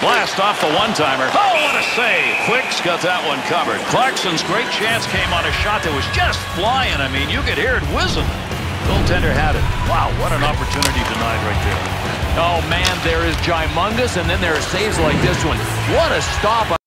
Blast off the one-timer. Oh, what a save. Quick's got that one covered. Clarkson's great chance came on a shot that was just flying. I mean, you could hear it whizzing. Goaltender had it. Wow, what an opportunity denied right there. Oh, man, there is Jaimungus, and then there are saves like this one. What a stop.